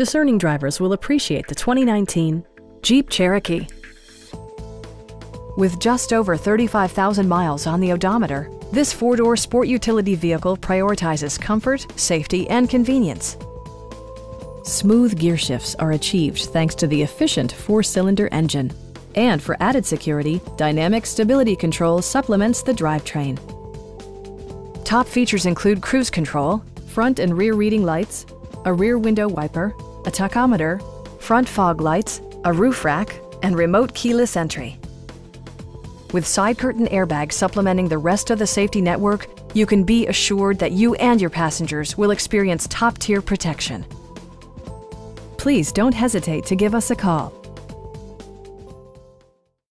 Discerning drivers will appreciate the 2019 Jeep Cherokee. With just over 35,000 miles on the odometer, this four-door sport utility vehicle prioritizes comfort, safety, and convenience. Smooth gear shifts are achieved thanks to the efficient four-cylinder engine. And for added security, Dynamic Stability Control supplements the drivetrain. Top features include cruise control, front and rear reading lights, a rear window wiper, a tachometer, front fog lights, a roof rack, and remote keyless entry. With side curtain airbags supplementing the rest of the safety network, you can be assured that you and your passengers will experience top-tier protection. Please don't hesitate to give us a call.